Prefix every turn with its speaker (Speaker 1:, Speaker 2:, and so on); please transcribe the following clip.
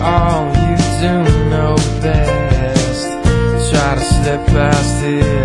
Speaker 1: all you do know best. Try to slip past it.